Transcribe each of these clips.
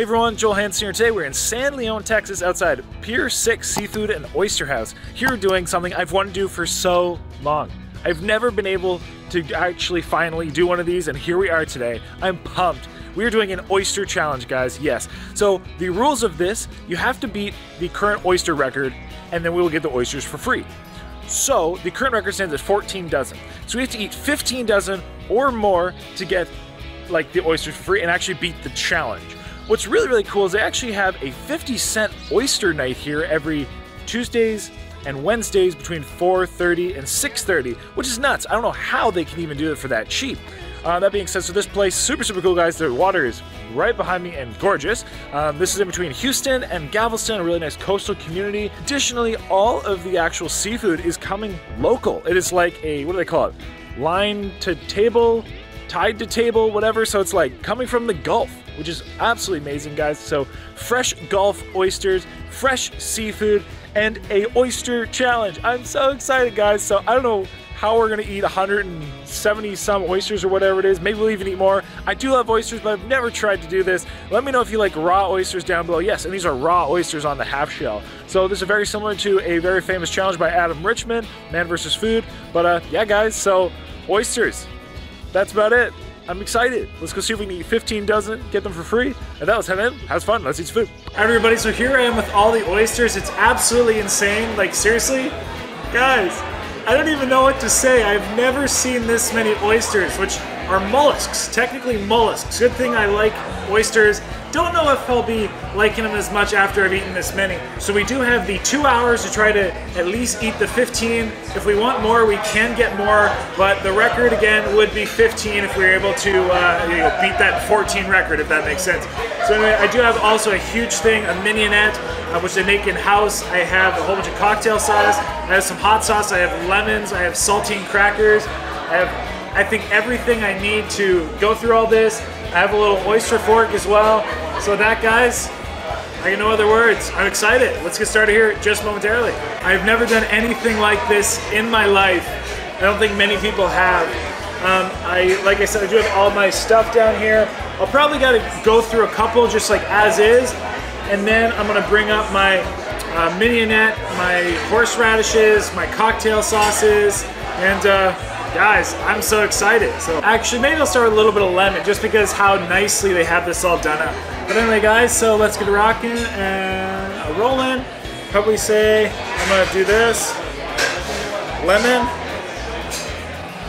Hey everyone, Joel Hansen here. Today we're in San Leon, Texas, outside Pier 6 Seafood and Oyster House. Here doing something I've wanted to do for so long. I've never been able to actually finally do one of these, and here we are today. I'm pumped. We are doing an oyster challenge, guys, yes. So the rules of this, you have to beat the current oyster record, and then we will get the oysters for free. So the current record stands at 14 dozen. So we have to eat 15 dozen or more to get like the oysters for free and actually beat the challenge. What's really, really cool is they actually have a 50 cent oyster night here every Tuesdays and Wednesdays between 4.30 and 6.30, which is nuts. I don't know how they can even do it for that cheap. Uh, that being said, so this place, super, super cool, guys. The water is right behind me and gorgeous. Um, this is in between Houston and Galveston, a really nice coastal community. Additionally, all of the actual seafood is coming local. It is like a, what do they call it? Line to table, tide to table, whatever. So it's like coming from the Gulf which is absolutely amazing, guys. So fresh Gulf oysters, fresh seafood, and a oyster challenge. I'm so excited, guys. So I don't know how we're gonna eat 170 some oysters or whatever it is. Maybe we'll even eat more. I do love oysters, but I've never tried to do this. Let me know if you like raw oysters down below. Yes, and these are raw oysters on the half shell. So this is very similar to a very famous challenge by Adam Richman, Man vs. Food. But uh, yeah, guys, so oysters. That's about it. I'm excited. Let's go see if we can eat 15 dozen, get them for free. And that was head in. Has fun. Let's eat some food. Everybody, so here I am with all the oysters. It's absolutely insane. Like, seriously? Guys, I don't even know what to say. I've never seen this many oysters, which are mollusks. Technically mollusks. Good thing I like oysters. Don't know if I'll be liking them as much after I've eaten this many. So we do have the two hours to try to at least eat the 15. If we want more, we can get more, but the record again would be 15 if we were able to uh, you know, beat that 14 record, if that makes sense. So anyway, I do have also a huge thing, a mignonette, uh, which they make in-house. I have a whole bunch of cocktail sauce. I have some hot sauce. I have lemons. I have saltine crackers. I have I think everything I need to go through all this. I have a little oyster fork as well. So that, guys, I got no other words. I'm excited. Let's get started here just momentarily. I've never done anything like this in my life. I don't think many people have. Um, I, like I said, I do have all my stuff down here. I'll probably got to go through a couple just like as is, and then I'm gonna bring up my uh, mignonette, my horseradishes, my cocktail sauces, and uh, Guys, I'm so excited. So actually, maybe I'll start with a little bit of lemon just because how nicely they have this all done up. But anyway, guys, so let's get rocking and rolling. Probably say I'm gonna do this. Lemon.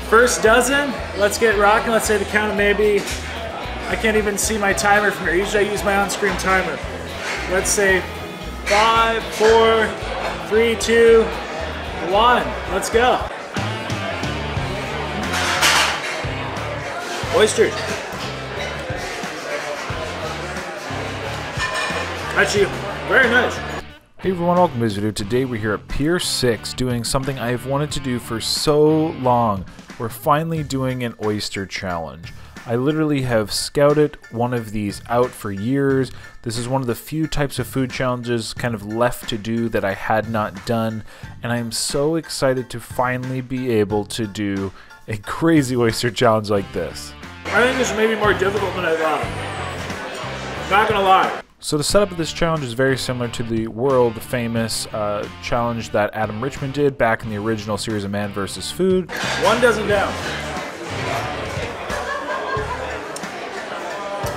First dozen. Let's get rocking. Let's say the count of maybe. I can't even see my timer from here. Usually I use my on-screen timer. Let's say five, four, three, two, one. Let's go. Oysters. Actually, very nice. Hey everyone, welcome to video. Today we're here at Pier 6 doing something I have wanted to do for so long. We're finally doing an oyster challenge. I literally have scouted one of these out for years. This is one of the few types of food challenges kind of left to do that I had not done, and I'm so excited to finally be able to do a crazy oyster challenge like this. I think this may be more difficult than I thought. Not gonna lie. So the setup of this challenge is very similar to the world famous uh, challenge that Adam Richman did back in the original series of Man vs. Food. One dozen down.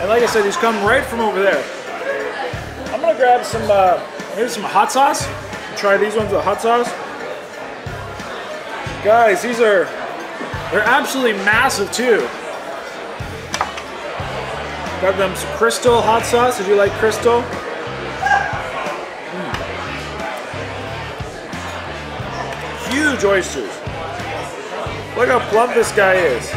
And like I said, these come right from over there. I'm gonna grab some, uh, maybe some hot sauce. Try these ones with hot sauce. Guys, these are, they're absolutely massive too. Got them some Crystal hot sauce. Did you like Crystal? Mm. Huge oysters. Look how plump this guy is.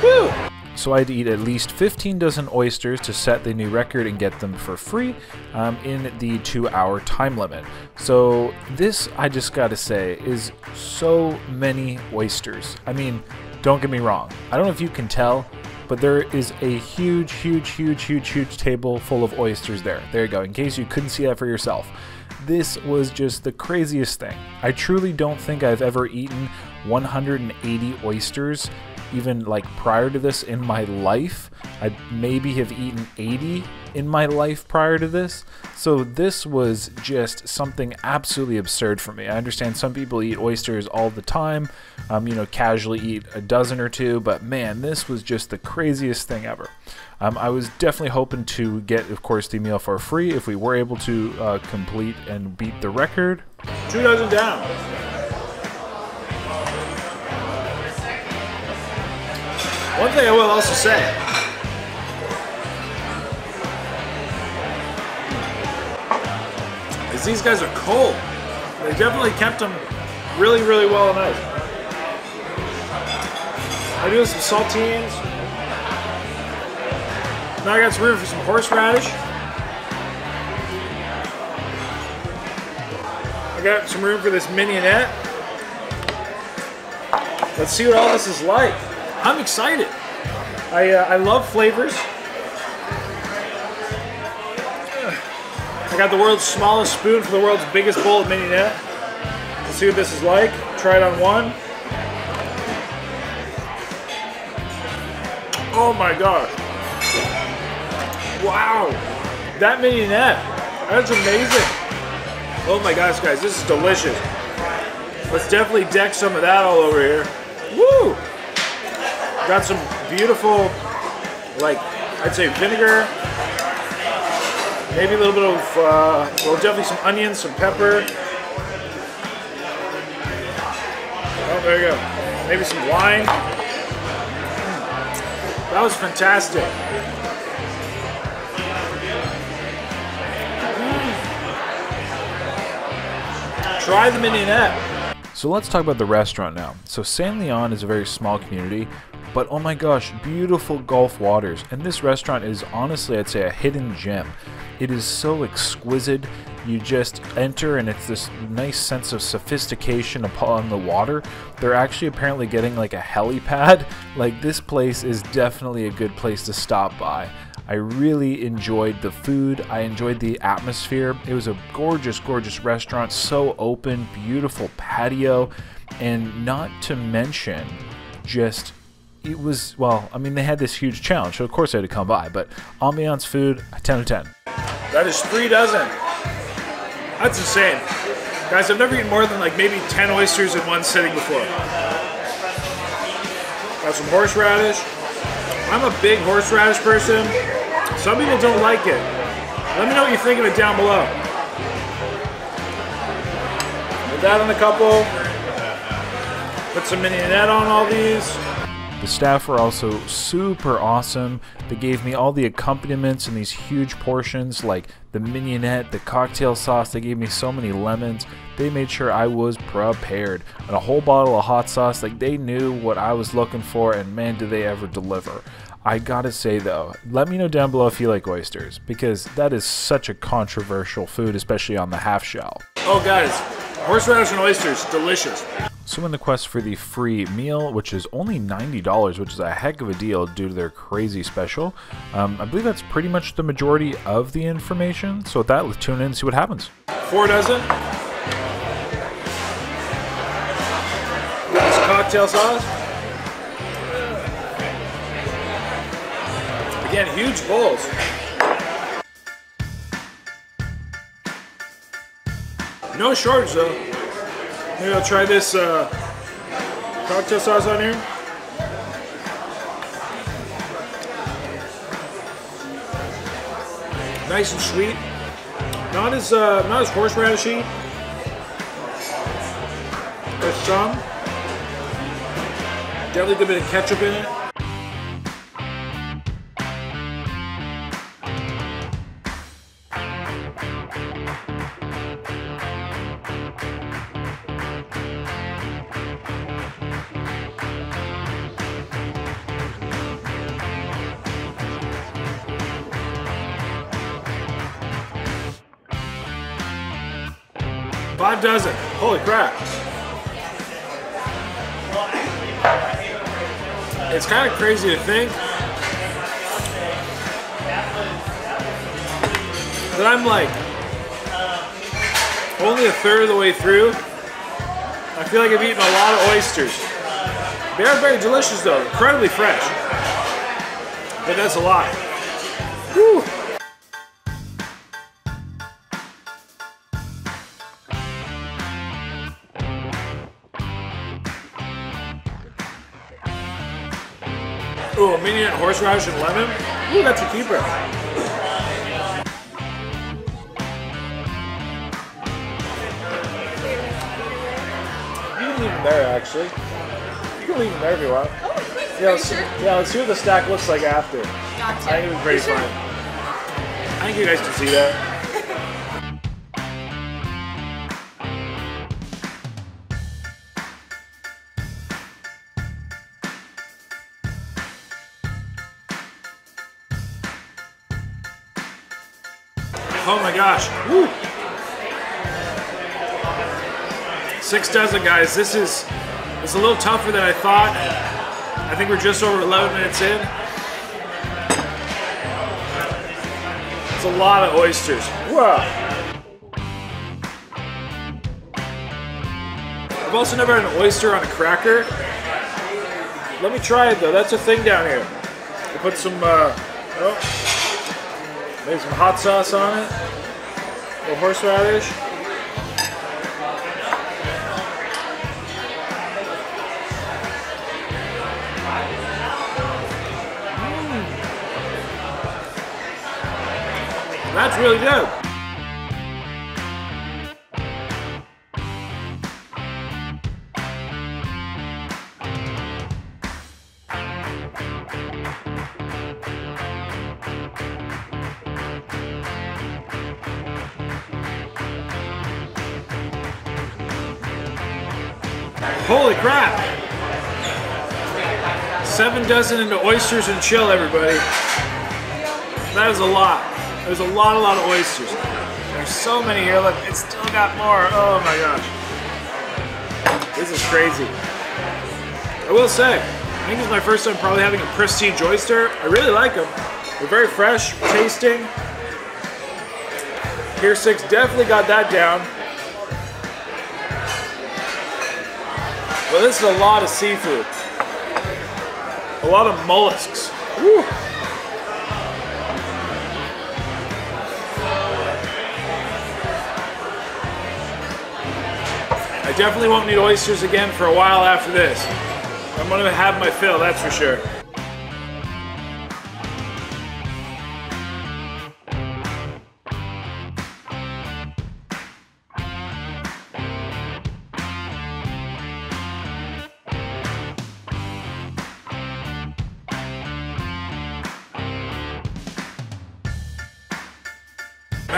Woo! so I had to eat at least 15 dozen oysters to set the new record and get them for free um, in the two hour time limit. So, this, I just gotta say, is so many oysters. I mean, don't get me wrong, I don't know if you can tell, but there is a huge, huge, huge, huge, huge table full of oysters there. There you go, in case you couldn't see that for yourself. This was just the craziest thing. I truly don't think I've ever eaten 180 oysters even like prior to this in my life. I maybe have eaten 80 in my life prior to this. So this was just something absolutely absurd for me. I understand some people eat oysters all the time, um, you know, casually eat a dozen or two, but man, this was just the craziest thing ever. Um, I was definitely hoping to get, of course, the meal for free if we were able to uh, complete and beat the record. Two dozen down. One thing I will also say is these guys are cold. They definitely kept them really, really well and nice. I do some saltines. Now I got some room for some horseradish. I got some room for this mignonette. Let's see what all this is like. I'm excited. I, uh, I love flavors. I got the world's smallest spoon for the world's biggest bowl of mignonette. Let's see what this is like. Try it on one. Oh my god. Wow. That mignonette. That's amazing. Oh my gosh, guys, this is delicious. Let's definitely deck some of that all over here. Woo! Got some beautiful, like, I'd say vinegar. Maybe a little bit of, uh, well, definitely some onions, some pepper. Oh, there you go. Maybe some wine. That was fantastic. Mm. Try the mignonette. So let's talk about the restaurant now. So San Leon is a very small community, but oh my gosh, beautiful Gulf waters. And this restaurant is honestly, I'd say, a hidden gem. It is so exquisite. You just enter, and it's this nice sense of sophistication upon the water. They're actually apparently getting like a helipad. Like, this place is definitely a good place to stop by. I really enjoyed the food. I enjoyed the atmosphere. It was a gorgeous, gorgeous restaurant. So open, beautiful patio, and not to mention just it was well i mean they had this huge challenge so of course i had to come by but ambiance food 10 of 10 that is three dozen. That's insane. Guys i've never eaten more than like maybe 10 oysters in one sitting before. Got some horseradish. I'm a big horseradish person. Some people don't like it. Let me know what you think of it down below. Put that on a couple. Put some mignonette on all these the staff were also super awesome. They gave me all the accompaniments in these huge portions, like the mignonette, the cocktail sauce. They gave me so many lemons. They made sure I was prepared. And a whole bottle of hot sauce. Like they knew what I was looking for, and man, did they ever deliver. I gotta say though, let me know down below if you like oysters, because that is such a controversial food, especially on the half shell. Oh, guys, horseradish and oysters, delicious. So in the quest for the free meal, which is only $90, which is a heck of a deal due to their crazy special, um, I believe that's pretty much the majority of the information. So with that, let's tune in and see what happens. Four dozen. This cocktail sauce. Again, huge bowls. No shortage though. Maybe I'll try this uh, cocktail sauce on here. Nice and sweet. Not as uh, not as horseradishy as some. Definitely a bit of ketchup in it. Crazy to think that I'm like only a third of the way through. I feel like I've eaten a lot of oysters. They are very delicious though, incredibly fresh. But that's a lot. Whew. Ooh, a horseradish and lemon. Ooh, that's a keeper. You can leave them there, actually. You can leave them there if you want. Oh, Yeah, let's, yeah, let's see what the stack looks like after. Gotcha. I think it was pretty Sure. fun. I think you guys can see that. Gosh. Woo. Six dozen, guys. This is it's a little tougher than I thought. I think we're just over 11 minutes in. It's a lot of oysters. Wow. I've also never had an oyster on a cracker. Let me try it though. That's a thing down here. I put some, uh, oh, maybe some hot sauce on it. Little horseradish. That's really good. Holy crap! Seven dozen into oysters and chill, everybody. That is a lot. There's a lot, a lot of oysters. There's so many here. Look, it's still got more. Oh my gosh. This is crazy. I will say, I think it's my first time probably having a prestige oyster. I really like them. They're very fresh, tasting. Pier 6 definitely got that down. Well, this is a lot of seafood. A lot of mollusks. Woo. I definitely won't need oysters again for a while after this. I'm gonna have my fill, that's for sure.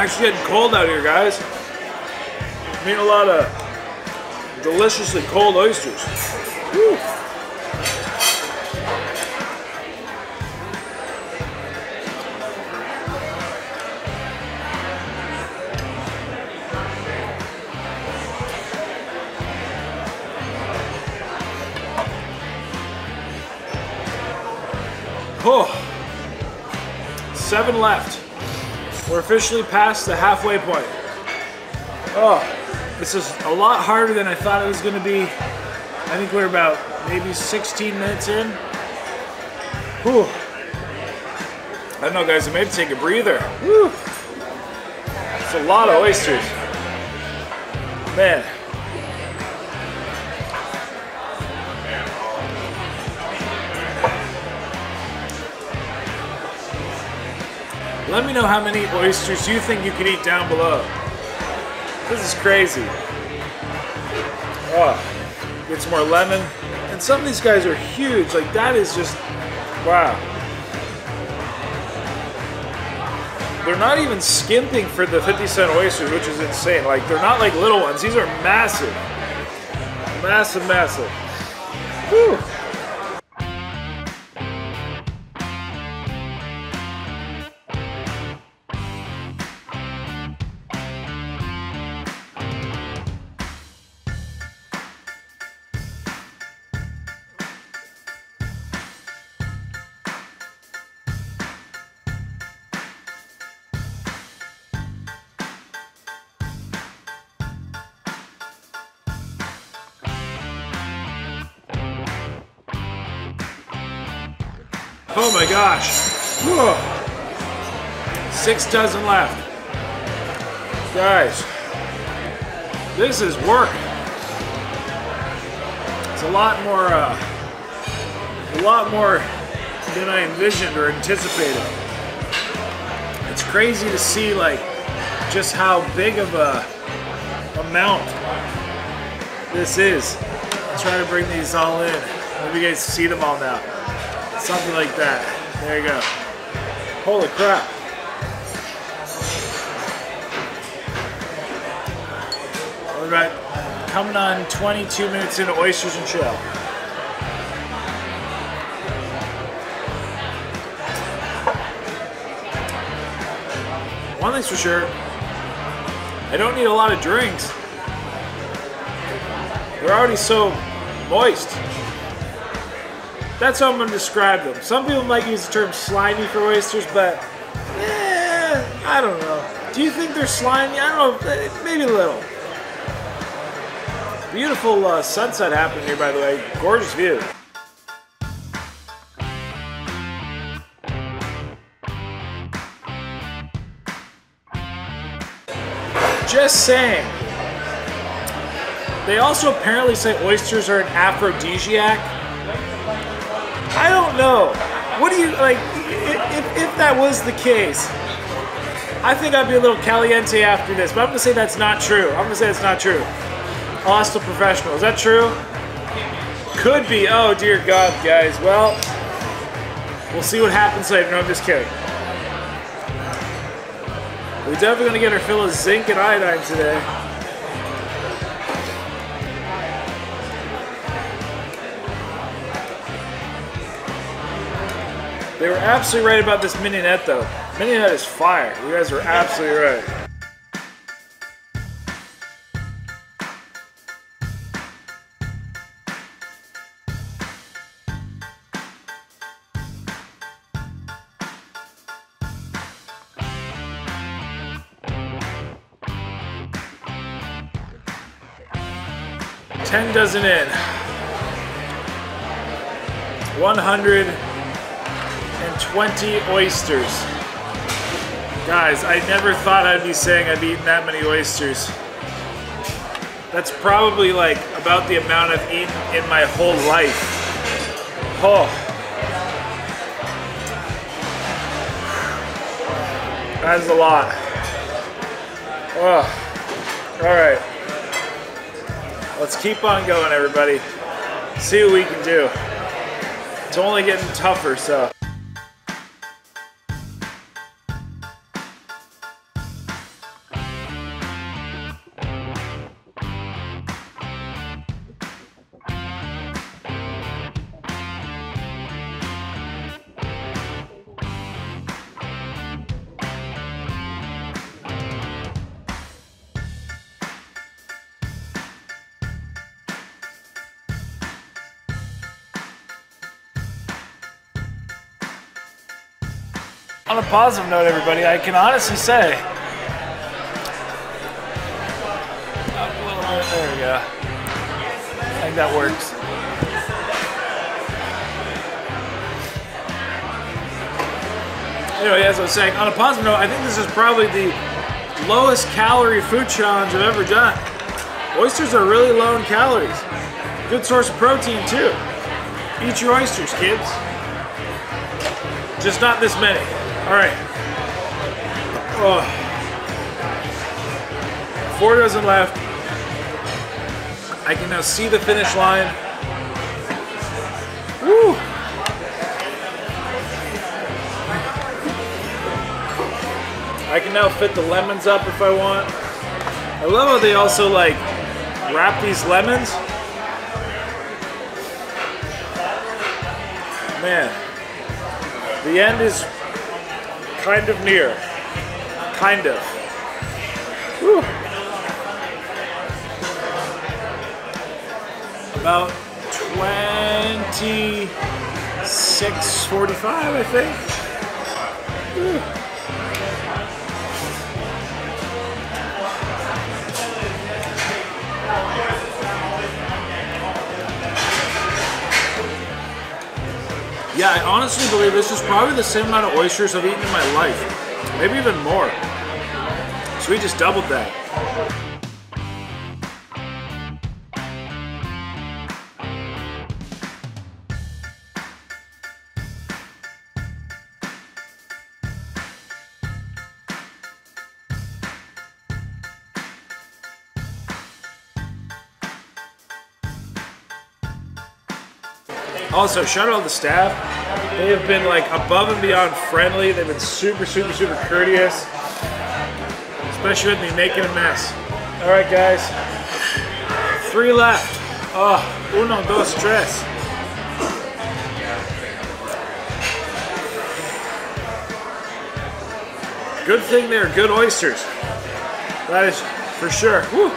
Actually getting cold out here, guys. I'm eating a lot of deliciously cold oysters. Officially past the halfway point. Oh, this is a lot harder than I thought it was going to be. I think we're about maybe 16 minutes in. Whew. I don't know, guys. I may have to take a breather. Whew. It's a lot of oysters. Man. Let me know how many oysters you think you can eat down below. This is crazy. Ah, oh, get some more lemon. And some of these guys are huge. Like that is just, wow. They're not even skimping for the 50 cent oysters, which is insane. Like they're not like little ones. These are massive. Massive, massive. Whew. Oh my gosh. Whoa. Six dozen left. Guys, this is work. It's a lot more, uh, a lot more than I envisioned or anticipated. It's crazy to see like just how big of a amount this is. I'll try to bring these all in. Maybe you guys see them all now. Something like that. There you go. Holy crap. We're about coming on 22 minutes into Oysters and Chill. One thing's for sure, I don't need a lot of drinks. They're already so moist. That's how I'm going to describe them. Some people might use the term slimy for oysters, but eh, I don't know. Do you think they're slimy? I don't know. Maybe a little. Beautiful uh, sunset happening here, by the way. Gorgeous view. Just saying. They also apparently say oysters are an aphrodisiac. Don't know. What do you like? If, if that was the case, I think I'd be a little caliente after this. But I'm gonna say that's not true. I'm gonna say it's not true. The professional. Is that true? Could be. Oh dear God, guys. Well, we'll see what happens later. No, I'm just kidding. We're definitely gonna get our fill of zinc and iodine today. They were absolutely right about this mignonette, though. Mignonette is fire. You guys were absolutely right. Ten dozen in. 120 oysters. Guys, I never thought I'd be saying I've eaten that many oysters. That's probably like about the amount I've eaten in my whole life. Oh. That is a lot. Oh. All right. Let's keep on going, everybody. See what we can do. It's only getting tougher, so. Positive note, everybody, I can honestly say. There we go. I think that works. Anyway, as I was saying, on a positive note, I think this is probably the lowest calorie food challenge I've ever done. Oysters are really low in calories. Good source of protein, too. Eat your oysters, kids. Just not this many. All right. Oh. Four dozen left. I can now see the finish line. Woo! I can now fit the lemons up if I want. I love how they also like wrap these lemons. Man, the end is kind of near. Kind of. Whew. About 26.45, I think. Whew. Yeah, I honestly believe this is probably the same amount of oysters I've eaten in my life. Maybe even more. So we just doubled that. Also, shout out to the staff. They have been like above and beyond friendly. They've been super, super, super courteous. Especially with me making a mess. All right, guys. Three left. Oh, uno, dos, tres. Good thing they're good oysters. That is for sure. Woo.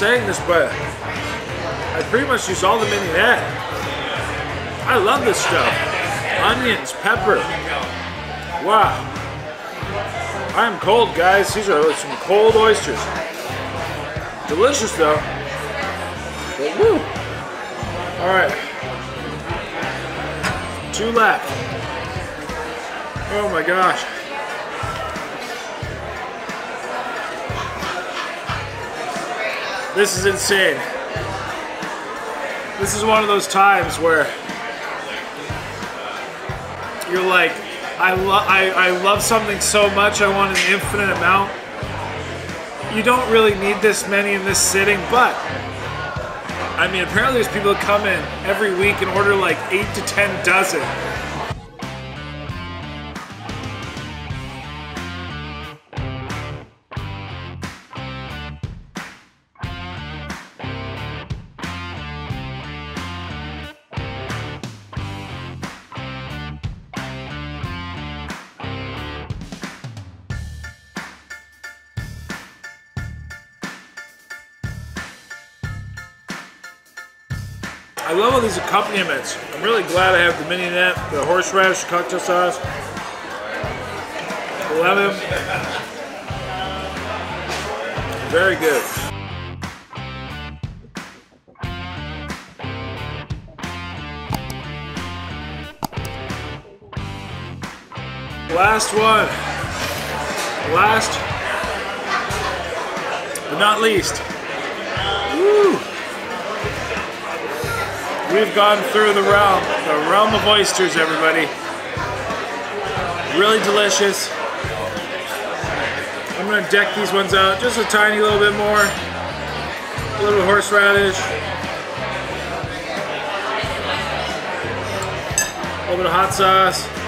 Saying this, but I pretty much use all the mignonette. I love this stuff. Onions, pepper. Wow. I'm cold, guys. These are some cold oysters. Delicious, though. But woo. All right. Two left. Oh my gosh. This is insane. This is one of those times where you're like, I, lo- I, I love something so much, I want an infinite amount. You don't really need this many in this sitting, but I mean, apparently there's people that come in every week and order like eight to ten dozen. Love all these accompaniments. I'm really glad I have the mignonette, the horseradish cocktail sauce, lemon. Very good. Last one. Last, but not least. Woo! We've gone through the realm, the realm of oysters, everybody. Really delicious. I'm gonna deck these ones out just a tiny little bit more. A little horseradish. A little bit of hot sauce.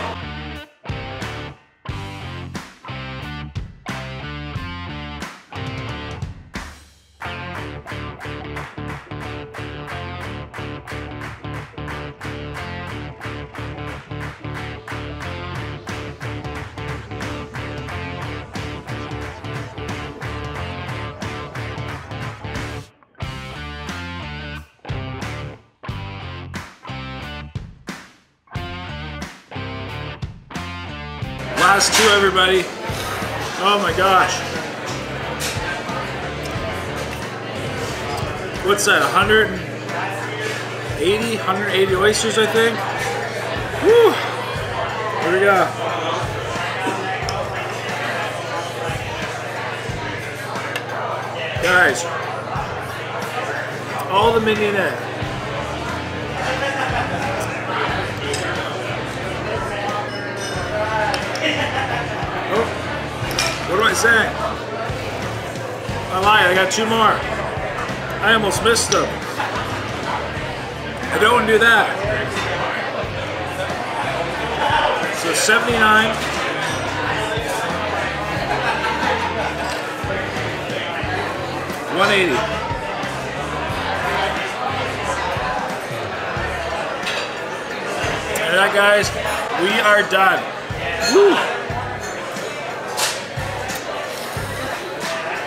Everybody. Oh my gosh. What's that, 180? 180 oysters, I think? Woo! Here we go. Guys, all the mignonette. I saying? I lied, I got two more. I almost missed them. I don't want to do that. So 79. One eighty. And that, guys, we are done. Woo!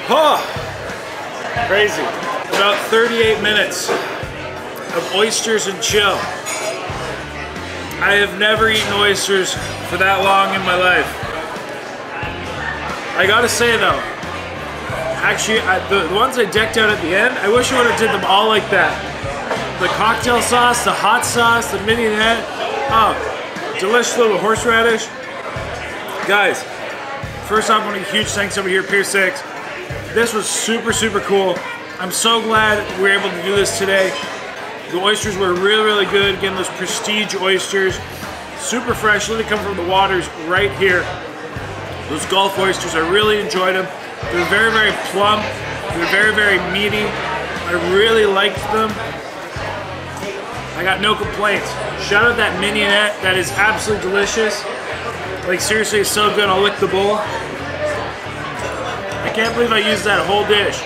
Oh, crazy. About 38 minutes of oysters and chill. I have never eaten oysters for that long in my life. I gotta say though, actually, I, the, the ones I decked out at the end, I wish I would have did them all like that. The cocktail sauce, the hot sauce, the mini mignonette, oh, delicious little horseradish. Guys, first off, I want to huge thanks over here, Pier 6. This was super, super cool. I'm so glad we were able to do this today. The oysters were really, really good. Again, those prestige oysters. Super fresh, literally come from the waters right here. Those Gulf oysters, I really enjoyed them. They're very, very plump. They're very, very meaty. I really liked them. I got no complaints. Shout out that mignonette. That is absolutely delicious. Like seriously, it's so good. I'll lick the bowl. I can't believe I used that whole dish.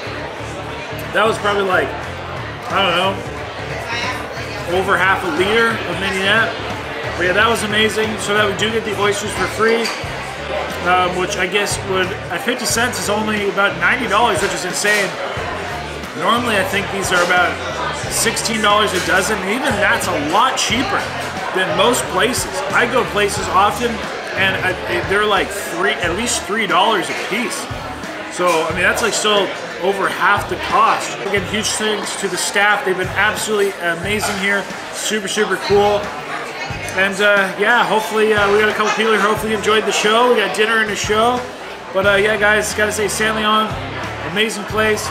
That was probably like, I don't know, over half a liter of mignonette. But yeah, that was amazing. So that we do get the oysters for free, um, which I guess would, at 50 cents is only about $90, which is insane. Normally I think these are about $16 a dozen, and even that's a lot cheaper than most places. I go places often, and I, they're like three, at least $3 a piece. So, I mean, that's like still over half the cost. Again, huge thanks to the staff. They've been absolutely amazing here. Super, super cool. And uh, yeah, hopefully uh, we got a couple people here. Hopefully you enjoyed the show. We got dinner and a show. But uh, yeah, guys, gotta say, San Leon, amazing place.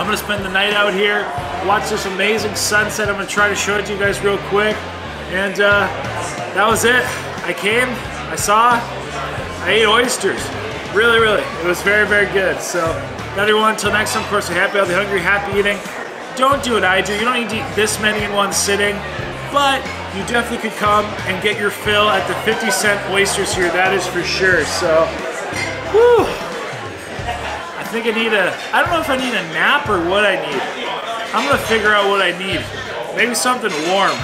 I'm gonna spend the night out here, watch this amazing sunset. I'm gonna try to show it to you guys real quick. And uh, that was it. I came, I saw, I ate oysters. Really, really, it was very, very good. So Everyone, until next time, of course, happy, healthy, hungry, happy eating. Don't do what I do. You don't need to eat this many in one sitting, but you definitely could come and get your fill at the 50 cent oysters here. That is for sure. So, whew. I think I need a, I don't know if I need a nap or what I need. I'm gonna figure out what I need. Maybe something warm.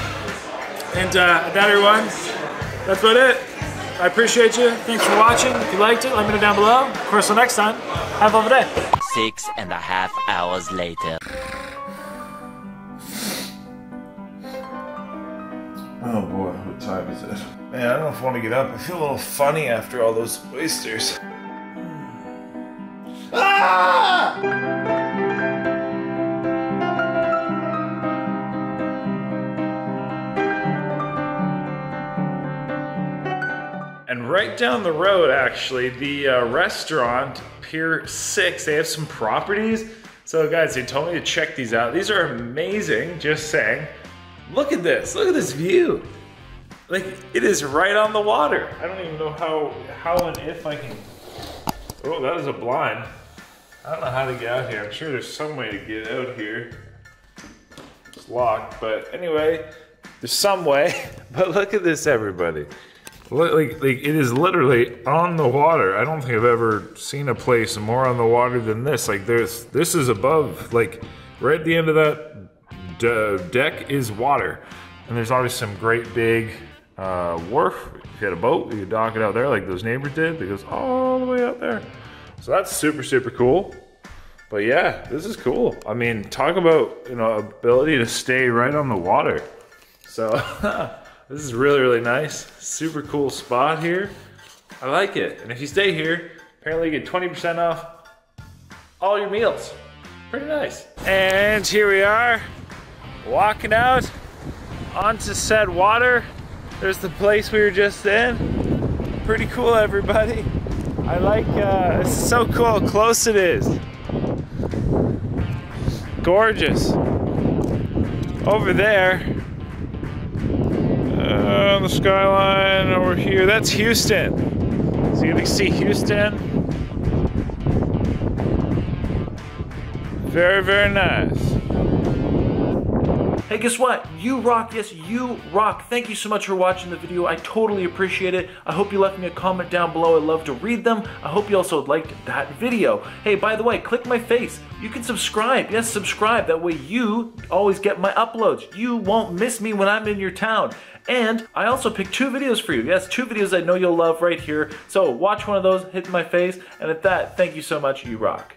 And uh, that, everyone, that's about it. I appreciate you. Thanks for watching. If you liked it, let me know down below. Of course, until next time, have a lovely day. Six and a half hours later. Oh boy, what time is it? Man, I don't know if I want to get up. I feel a little funny after all those oysters. Ah! And right down the road, actually, the uh, restaurant, Pier 6, they have some properties. So, guys, they told me to check these out. These are amazing, just saying. Look at this. Look at this view. Like, it is right on the water. I don't even know how, how and if I can. Oh, that is a blind. I don't know how to get out here. I'm sure there's some way to get out here. It's locked, but anyway, there's some way. But look at this, everybody. Li- Like, like it is literally on the water. I don't think I've ever seen a place more on the water than this. Like there's this is above, like right at the end of that d- deck is water, and there's always some great big uh, wharf. If you had a boat, you could dock it out there like those neighbors did. It goes all the way out there. So that's super super cool. But yeah, this is cool. I mean, talk about you know ability to stay right on the water. So this is really, really nice. Super cool spot here. I like it. And if you stay here, apparently you get 20% off all your meals. Pretty nice. And here we are, walking out onto said water. There's the place we were just in. Pretty cool, everybody. I like, uh, it's so cool how close it is. Gorgeous. Over there, uh, the skyline over here. That's Houston. So you can see Houston. Very, very nice. Hey, guess what? You rock. Yes, you rock. Thank you so much for watching the video. I totally appreciate it. I hope you left me a comment down below. I'd love to read them. I hope you also liked that video. Hey, by the way, click my face. You can subscribe. Yes, subscribe. That way you always get my uploads. You won't miss me when I'm in your town. And I also picked two videos for you. Yes, two videos I know you'll love right here. So watch one of those, hit my face, and at that, thank you so much. You rock.